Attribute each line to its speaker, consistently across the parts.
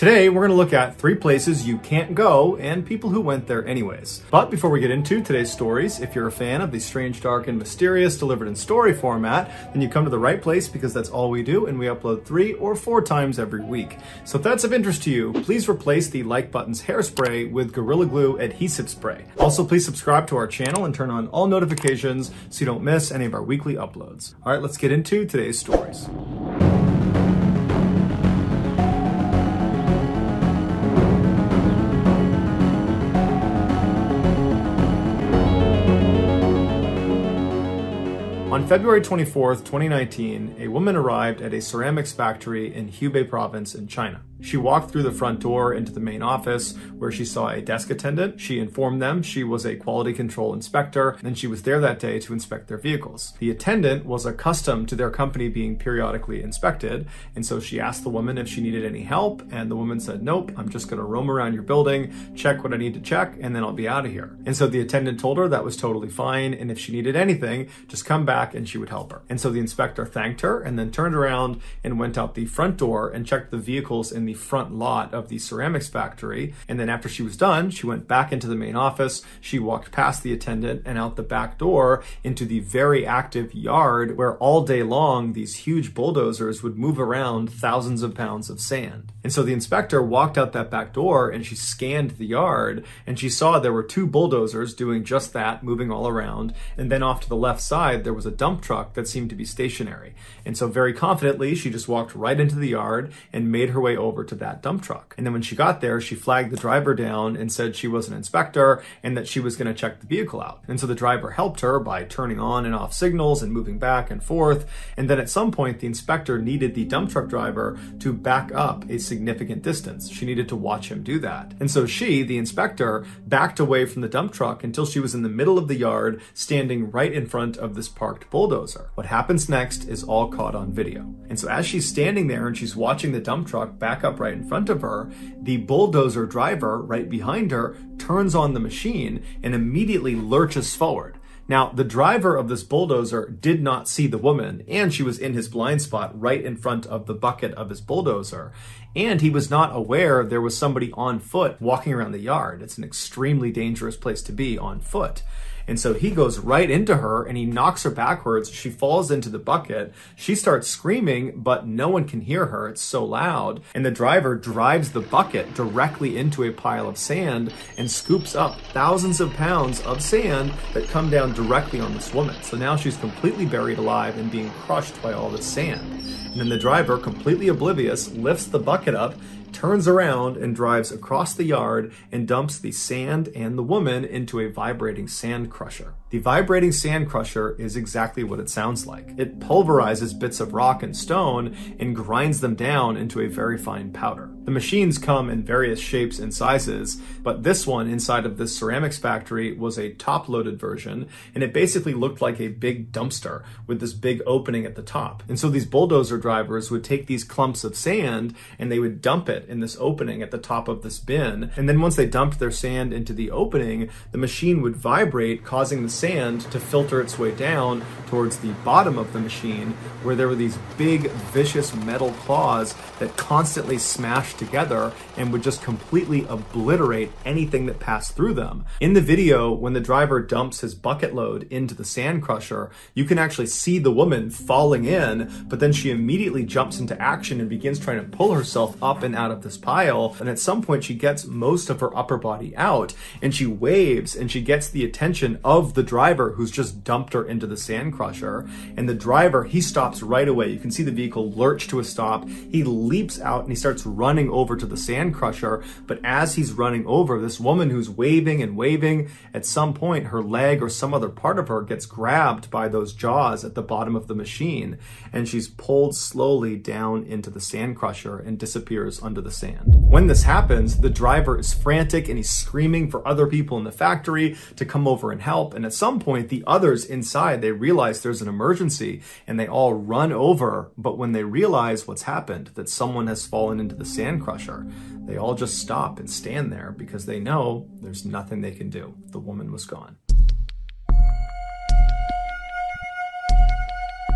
Speaker 1: Today, we're going to look at three places you can't go and people who went there anyways. But before we get into today's stories, if you're a fan of the strange, dark, and mysterious delivered in story format, then you come to the right place because that's all we do and we upload three or four times every week. So if that's of interest to you, please replace the like button's hairspray with Gorilla Glue adhesive spray. Also, please subscribe to our channel and turn on all notifications so you don't miss any of our weekly uploads. All right, let's get into today's stories. On February 24, 2019, a woman arrived at a ceramics factory in Hubei province in China. She walked through the front door into the main office where she saw a desk attendant. She informed them she was a quality control inspector and she was there that day to inspect their vehicles. The attendant was accustomed to their company being periodically inspected, and so she asked the woman if she needed any help, and the woman said, Nope, I'm just going to roam around your building, check what I need to check, and then I'll be out of here. And so the attendant told her that was totally fine, and if she needed anything, just come back and she would help her. And so the inspector thanked her and then turned around and went out the front door and checked the vehicles in the front lot of the ceramics factory. And then after she was done, she went back into the main office. She walked past the attendant and out the back door into the very active yard where all day long these huge bulldozers would move around thousands of pounds of sand. And so the inspector walked out that back door and she scanned the yard and she saw there were two bulldozers doing just that, moving all around. And then off to the left side, there was a dump truck that seemed to be stationary. And so very confidently, she just walked right into the yard and made her way over to that dump truck. And then when she got there, she flagged the driver down and said she was an inspector and that she was going to check the vehicle out. And so the driver helped her by turning on and off signals and moving back and forth. And then at some point, the inspector needed the dump truck driver to back up a significant distance. She needed to watch him do that. And so she, the inspector, backed away from the dump truck until she was in the middle of the yard, standing right in front of this parked bulldozer. What happens next is all caught on video. And so as she's standing there and she's watching the dump truck back up right in front of her, the bulldozer driver right behind her turns on the machine and immediately lurches forward. Now, the driver of this bulldozer did not see the woman, and she was in his blind spot right in front of the bucket of his bulldozer. And he was not aware there was somebody on foot walking around the yard. It's an extremely dangerous place to be on foot. And so he goes right into her and he knocks her backwards. She falls into the bucket. She starts screaming, but no one can hear her. It's so loud. And the driver drives the bucket directly into a pile of sand and scoops up thousands of pounds of sand that come down directly on this woman. So now she's completely buried alive and being crushed by all this sand. And then the driver, completely oblivious, lifts the bucket up turns around and drives across the yard and dumps the sand and the woman into a vibrating sand crusher. The vibrating sand crusher is exactly what it sounds like. It pulverizes bits of rock and stone and grinds them down into a very fine powder. The machines come in various shapes and sizes, but this one inside of this ceramics factory was a top loaded version, and it basically looked like a big dumpster with this big opening at the top. And so these bulldozer drivers would take these clumps of sand and they would dump it in this opening at the top of this bin. And then once they dumped their sand into the opening, the machine would vibrate, causing the sand to filter its way down towards the bottom of the machine where there were these big vicious metal claws that constantly smashed together and would just completely obliterate anything that passed through them. In the video, when the driver dumps his bucket load into the sand crusher, you can actually see the woman falling in, but then she immediately jumps into action and begins trying to pull herself up and out of this pile. And at some point, she gets most of her upper body out and she waves and she gets the attention of the driver who's just dumped her into the sand crusher. And the driver, he stops right away. You can see the vehicle lurch to a stop. He leaps out and he starts running over to the sand crusher. But as he's running over, this woman who's waving and waving, at some point, her leg or some other part of her gets grabbed by those jaws at the bottom of the machine. And she's pulled slowly down into the sand crusher and disappears under the sand. When this happens, the driver is frantic and he's screaming for other people in the factory to come over and help. And at some point, the others inside, they realize there's an emergency and they all run over. But when they realize what's happened, that someone has fallen into the sand crusher, they all just stop and stand there because they know there's nothing they can do. The woman was gone.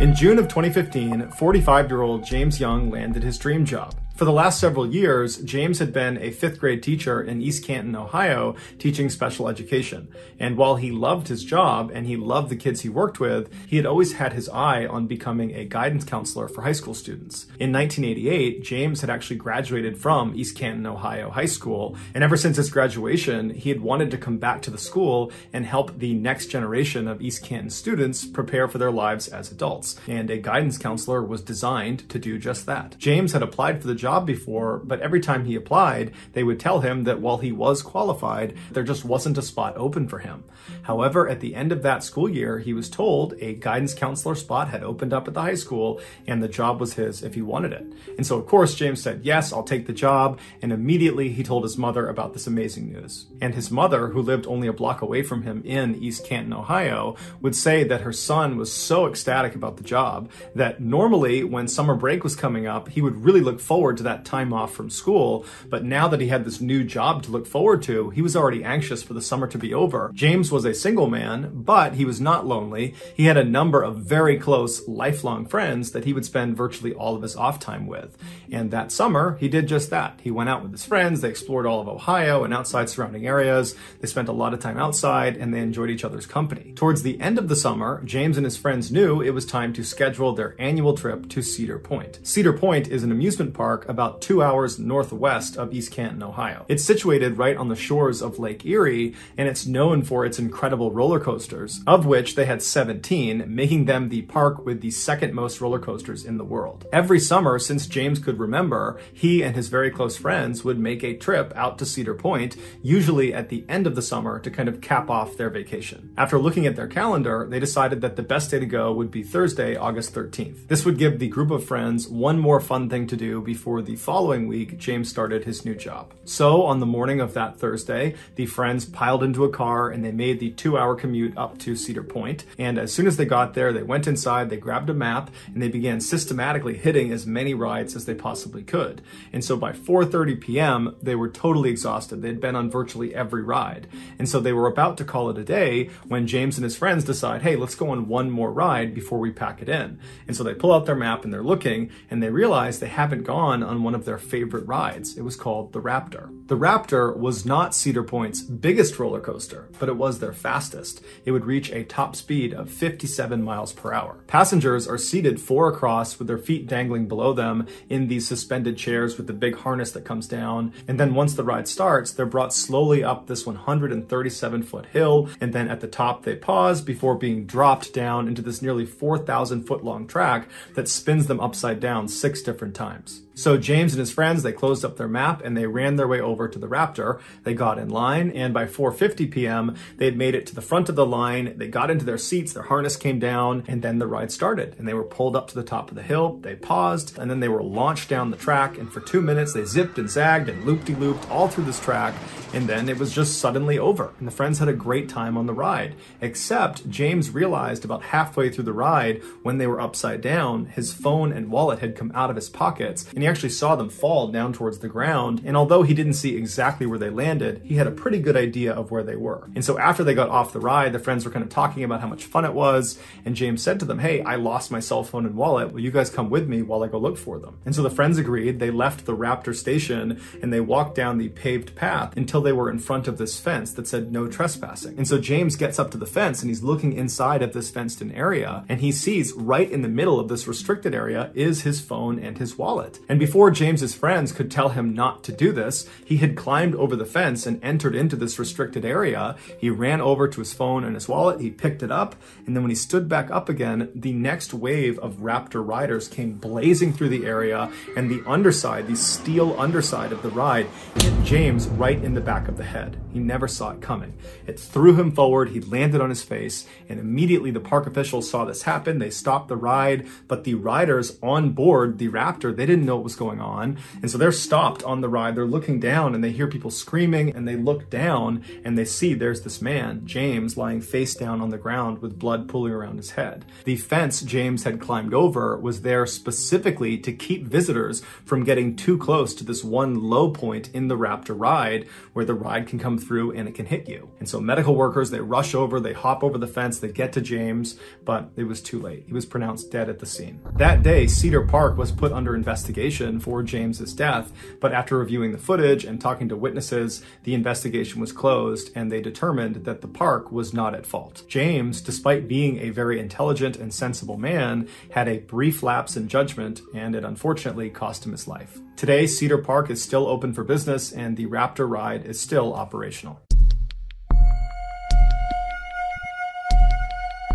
Speaker 1: In June of 2015, 45 year old James Young landed his dream job For the last several years, James had been a fifth grade teacher in East Canton, Ohio, teaching special education. And while he loved his job and he loved the kids he worked with, he had always had his eye on becoming a guidance counselor for high school students. In 1988, James had actually graduated from East Canton, Ohio High School. And ever since his graduation, he had wanted to come back to the school and help the next generation of East Canton students prepare for their lives as adults. And a guidance counselor was designed to do just that. James had applied for the job before, but every time he applied, they would tell him that while he was qualified, there just wasn't a spot open for him. However, at the end of that school year, he was told a guidance counselor spot had opened up at the high school and the job was his if he wanted it. And so, of course, James said, Yes, I'll take the job. And immediately he told his mother about this amazing news. And his mother, who lived only a block away from him in East Canton, Ohio, would say that her son was so ecstatic about the job that normally when summer break was coming up, he would really look forward to that time off from school. But now that he had this new job to look forward to, he was already anxious for the summer to be over. James was a single man, but he was not lonely. He had a number of very close, lifelong friends that he would spend virtually all of his off time with. And that summer, he did just that. He went out with his friends, they explored all of Ohio and outside surrounding areas. They spent a lot of time outside and they enjoyed each other's company. Towards the end of the summer, James and his friends knew it was time to schedule their annual trip to Cedar Point. Cedar Point is an amusement park about two hours northwest of East Canton, Ohio. It's situated right on the shores of Lake Erie, and it's known for its incredible roller coasters, of which they had 17, making them the park with the second most roller coasters in the world. Every summer, since James could remember, he and his very close friends would make a trip out to Cedar Point, usually at the end of the summer to kind of cap off their vacation. After looking at their calendar, they decided that the best day to go would be Thursday, August 13th. This would give the group of friends one more fun thing to do before the following week James started his new job. So, on the morning of that Thursday, the friends piled into a car and they made the two hour commute up to Cedar Point. And as soon as they got there, they went inside, they grabbed a map, and they began systematically hitting as many rides as they possibly could. And so by 4:30 p.m., they were totally exhausted. They'd been on virtually every ride. And so they were about to call it a day when James and his friends decide, "Hey, let's go on one more ride before we pack it in." And so they pull out their map and they're looking and they realize they haven't gone on one of their favorite rides. It was called the Raptor. The Raptor was not Cedar Point's biggest roller coaster, but it was their fastest. It would reach a top speed of 57 miles per hour. Passengers are seated four across with their feet dangling below them in these suspended chairs with the big harness that comes down. And then once the ride starts, they're brought slowly up this 137 foot hill. And then at the top, they pause before being dropped down into this nearly 4,000 foot long track that spins them upside down six different times. So James and his friends, they closed up their map and they ran their way over to the Raptor. They got in line and by 4:50 p.m., they had made it to the front of the line. They got into their seats, their harness came down, and then the ride started. And they were pulled up to the top of the hill. They paused and then they were launched down the track and for 2 minutes they zipped and zagged and looped-de-looped all through this track and then it was just suddenly over. And the friends had a great time on the ride. Except James realized about halfway through the ride when they were upside down, his phone and wallet had come out of his pockets and he actually saw them fall down towards the ground. And although he didn't see exactly where they landed, he had a pretty good idea of where they were. And so after they got off the ride, the friends were kind of talking about how much fun it was. And James said to them, Hey, I lost my cell phone and wallet. Will you guys come with me while I go look for them? And so the friends agreed. They left the Raptor station and they walked down the paved path until they were in front of this fence that said no trespassing. And so James gets up to the fence and he's looking inside of this fenced in area and he sees right in the middle of this restricted area is his phone and his wallet. And before James's friends could tell him not to do this, he had climbed over the fence and entered into this restricted area. He ran over to his phone and his wallet, he picked it up, and then when he stood back up again, the next wave of Raptor riders came blazing through the area and the underside, the steel underside of the ride, hit James right in the back of the head. He never saw it coming. It threw him forward, he landed on his face, and immediately the park officials saw this happen. They stopped the ride, but the riders on board the Raptor, they didn't know what was going on. And so they're stopped on the ride, they're looking down and they hear people screaming and they look down and they see there's this man, James, lying face down on the ground with blood pooling around his head. The fence James had climbed over was there specifically to keep visitors from getting too close to this one low point in the Raptor ride where the ride can come through and it can hit you. And so medical workers, they rush over, they hop over the fence, they get to James, but it was too late. He was pronounced dead at the scene. That day, Cedar Park was put under investigation for James's death, but after reviewing the footage and talking to witnesses, the investigation was closed and they determined that the park was not at fault. James, despite being a very intelligent and sensible man, had a brief lapse in judgment and it unfortunately cost him his life. Today, Cedar Park is still open for business and the Raptor ride is still operational.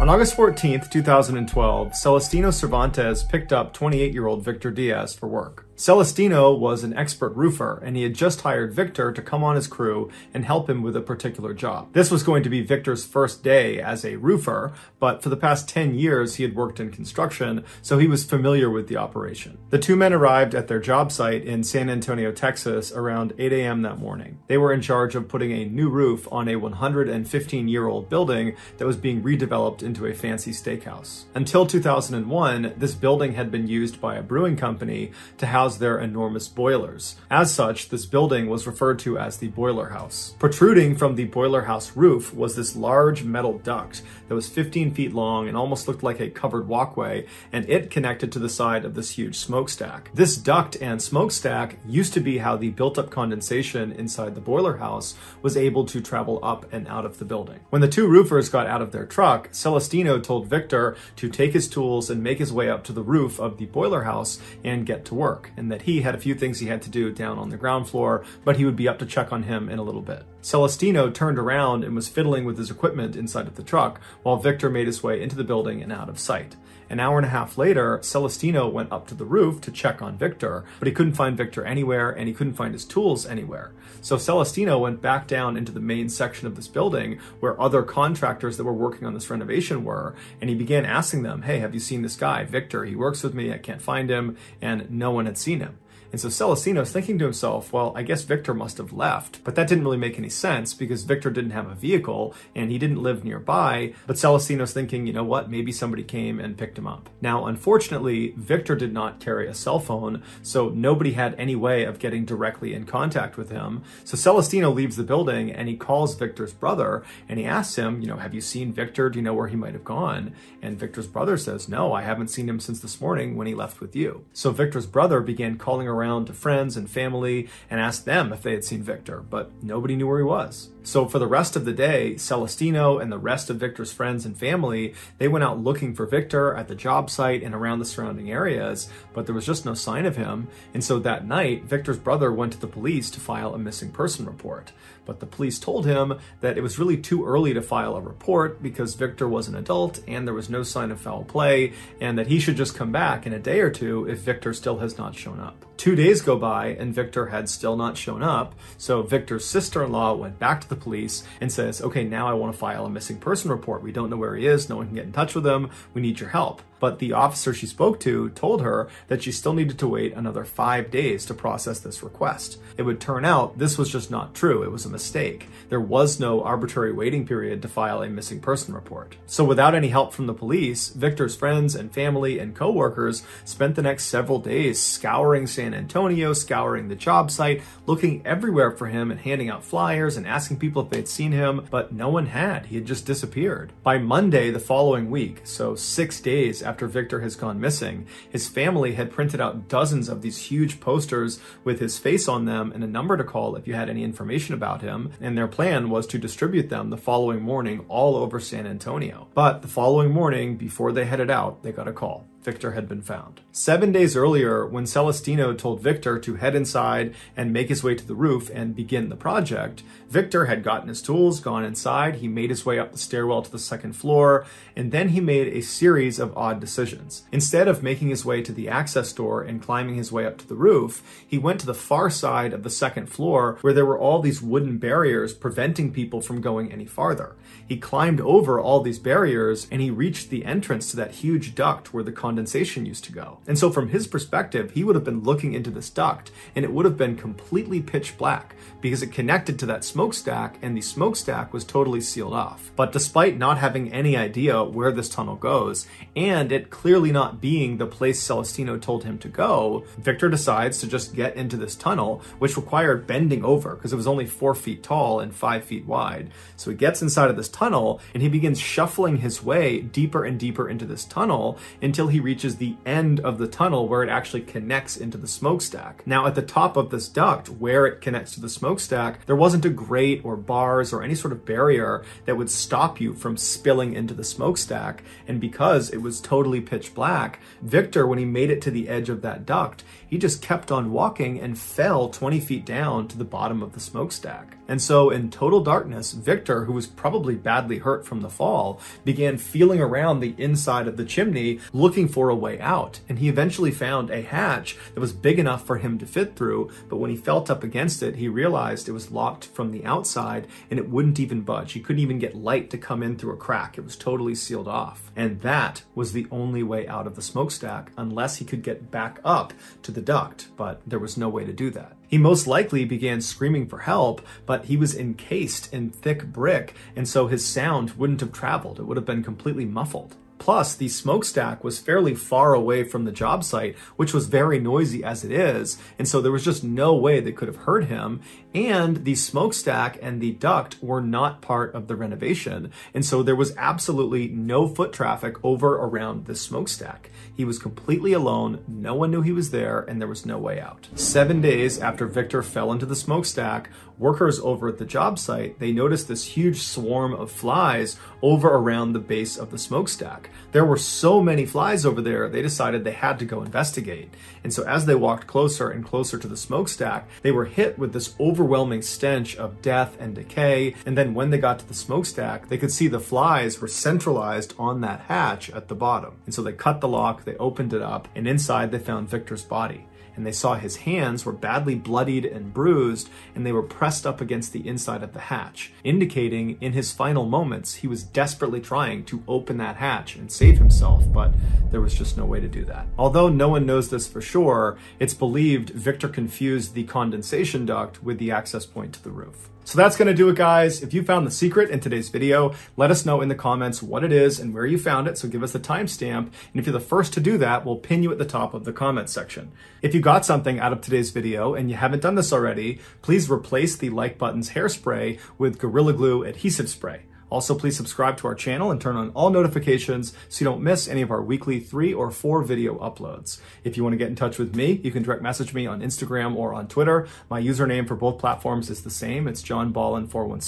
Speaker 1: On August 14th, 2012, Celestino Cervantes picked up 28 year old Victor Diaz for work. Celestino was an expert roofer, and he had just hired Victor to come on his crew and help him with a particular job. This was going to be Victor's first day as a roofer, but for the past 10 years he had worked in construction, so he was familiar with the operation. The two men arrived at their job site in San Antonio, Texas around 8 a.m. that morning. They were in charge of putting a new roof on a 115 year old building that was being redeveloped into a fancy steakhouse. Until 2001, this building had been used by a brewing company to house house their enormous boilers. As such, this building was referred to as the boiler house. Protruding from the boiler house roof was this large metal duct that was 15 feet long and almost looked like a covered walkway, and it connected to the side of this huge smokestack. This duct and smokestack used to be how the built-up condensation inside the boiler house was able to travel up and out of the building. When the two roofers got out of their truck, Celestino told Victor to take his tools and make his way up to the roof of the boiler house and get to work and that he had a few things he had to do down on the ground floor, but he would be up to check on him in a little bit. Celestino turned around and was fiddling with his equipment inside of the truck while Victor made his way into the building and out of sight. An hour and a half later, Celestino went up to the roof to check on Victor, but he couldn't find Victor anywhere and he couldn't find his tools anywhere. So Celestino went back down into the main section of this building where other contractors that were working on this renovation were, and he began asking them, Hey, have you seen this guy, Victor? He works with me, I can't find him, and no one had seen him. And so Celestino's thinking to himself, well, I guess Victor must have left. But that didn't really make any sense because Victor didn't have a vehicle and he didn't live nearby. But Celestino's thinking, you know what, maybe somebody came and picked him up. Now, unfortunately, Victor did not carry a cell phone, so nobody had any way of getting directly in contact with him. So Celestino leaves the building and he calls Victor's brother and he asks him, you know, have you seen Victor? Do you know where he might have gone? And Victor's brother says, no, I haven't seen him since this morning when he left with you. So Victor's brother began calling around around to friends and family and asked them if they had seen Victor, but nobody knew where he was. So for the rest of the day, Celestino and the rest of Victor's friends and family, they went out looking for Victor at the job site and around the surrounding areas, but there was just no sign of him. And so that night, Victor's brother went to the police to file a missing person report. But the police told him that it was really too early to file a report because Victor was an adult and there was no sign of foul play, and that he should just come back in a day or two if Victor still has not shown up. Two days go by and Victor had still not shown up, so Victor's sister-in-law went back to the police and says, okay, now I want to file a missing person report. We don't know where he is, no one can get in touch with him, we need your help but the officer she spoke to told her that she still needed to wait another five days to process this request. It would turn out this was just not true, it was a mistake. There was no arbitrary waiting period to file a missing person report. So without any help from the police, Victor's friends and family and coworkers spent the next several days scouring San Antonio, scouring the job site, looking everywhere for him and handing out flyers and asking people if they'd seen him, but no one had. He had just disappeared. By Monday the following week, so six days after after Victor has gone missing. His family had printed out dozens of these huge posters with his face on them and a number to call if you had any information about him, and their plan was to distribute them the following morning all over San Antonio. But the following morning, before they headed out, they got a call. Victor had been found. Seven days earlier, when Celestino told Victor to head inside and make his way to the roof and begin the project, Victor had gotten his tools, gone inside, he made his way up the stairwell to the second floor, and then he made a series of odd decisions. Instead of making his way to the access door and climbing his way up to the roof, he went to the far side of the second floor where there were all these wooden barriers preventing people from going any farther. He climbed over all these barriers and he reached the entrance to that huge duct where the condensation used to go. And so from his perspective, he would have been looking into this duct and it would have been completely pitch black because it connected to that smokestack and the smokestack was totally sealed off. But despite not having any idea where this tunnel goes and it clearly not being the place Celestino told him to go, Victor decides to just get into this tunnel, which required bending over because it was only four feet tall and five feet wide. So he gets inside of this tunnel and he begins shuffling his way deeper and deeper into this tunnel until he reaches the end of the tunnel where it actually connects into the smokestack. Now at the top of this duct where it connects to the smokestack, there wasn't a grate or bars or any sort of barrier that would stop you from spilling into the smokestack. And because it was totally pitch black, Victor, when he made it to the edge of that duct, he just kept on walking and fell 20 feet down to the bottom of the smokestack. And so in total darkness, Victor, who was probably badly hurt from the fall, began feeling around the inside of the chimney looking for a way out. And he eventually found a hatch that was big enough for him to fit through, but when he felt up against it, he realized it was locked from the outside and it wouldn't even budge. He couldn't even get light to come in through a crack. It was totally sealed off. And that was the only way out of the smokestack unless he could get back up to the duct, but there was no way to do that. He most likely began screaming for help, but he was encased in thick brick, and so his sound wouldn't have traveled. It would have been completely muffled. Plus, the smokestack was fairly far away from the job site, which was very noisy as it is, and so there was just no way they could have heard him. And the smokestack and the duct were not part of the renovation, and so there was absolutely no foot traffic over around the smokestack. He was completely alone, no one knew he was there, and there was no way out. Seven days after Victor fell into the smokestack, workers over at the job site, they noticed this huge swarm of flies over around the base of the smokestack. There were so many flies over there, they decided they had to go investigate. And so as they walked closer and closer to the smokestack, they were hit with this overwhelming stench of death and decay. And then when they got to the smokestack, they could see the flies were centralized on that hatch at the bottom. And so they cut the lock, they opened it up, and inside they found Victor's body and they saw his hands were badly bloodied and bruised, and they were pressed up against the inside of the hatch, indicating in his final moments he was desperately trying to open that hatch and save himself, but there was just no way to do that. Although no one knows this for sure, it's believed Victor confused the condensation duct with the access point to the roof. So that's going to do it, guys. If you found the secret in today's video, let us know in the comments what it is and where you found it. So give us the timestamp. And if you're the first to do that, we'll pin you at the top of the comment section. If you got something out of today's video and you haven't done this already, please replace the like button's hairspray with Gorilla Glue adhesive spray. Also, please subscribe to our channel and turn on all notifications so you don't miss any of our weekly three or four video uploads. If you want to get in touch with me, you can direct message me on Instagram or on Twitter. My username for both platforms is the same. It's John Ballen 416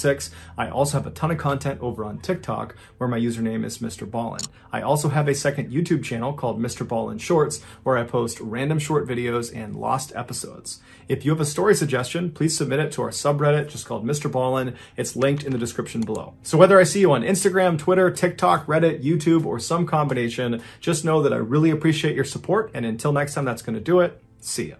Speaker 1: I also have a ton of content over on TikTok where my username is Mr. Ballen. I also have a second YouTube channel called Mr. Ballen Shorts where I post random short videos and lost episodes. If you have a story suggestion, please submit it to our subreddit just called Mr. Ballen. It's linked in the description below. So whether I see you on Instagram, Twitter, TikTok, Reddit, YouTube, or some combination, just know that I really appreciate your support. And until next time, that's going to do it. See ya.